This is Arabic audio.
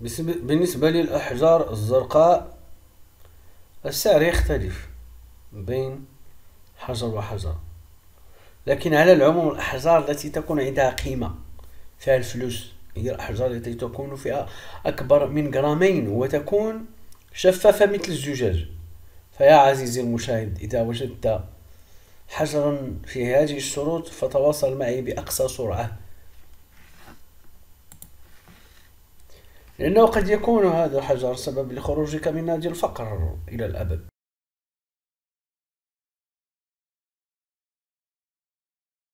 بالنسبة للأحجار الزرقاء السعر يختلف بين حجر وحجر. لكن على العموم الأحجار التي تكون عندها قيمة فيها الفلوس هي الأحجار التي تكون فيها أكبر من جرامين وتكون شفافة مثل الزجاج. فيا عزيزي المشاهد إذا وجدت حجرا في هذه الشروط فتواصل معي بأقصى سرعة. لأنه قد يكون هذا الحجر سبب لخروجك من هذه الفقر إلى الأبد.